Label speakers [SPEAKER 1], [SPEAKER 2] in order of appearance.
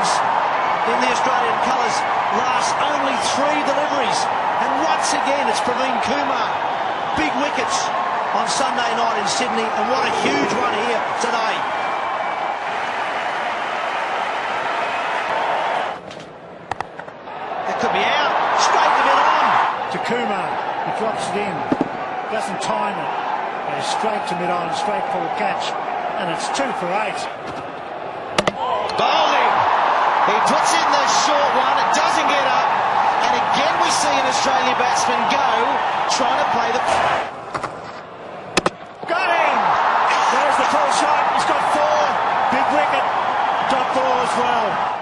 [SPEAKER 1] last in the Australian colours lasts only three deliveries. And once again, it's Praveen Kumar. Big wickets on Sunday night in Sydney, and what a huge one here today. It could be out. Straight to mid on.
[SPEAKER 2] To Kumar, he drops it in, doesn't time it, straight to mid on, straight for the catch, and it's two for eight.
[SPEAKER 1] He puts in the short one, it doesn't get up, and again we see an Australian batsman go, trying to play the...
[SPEAKER 2] Got him! There's the full shot, he's got four, big wicket, got four as well.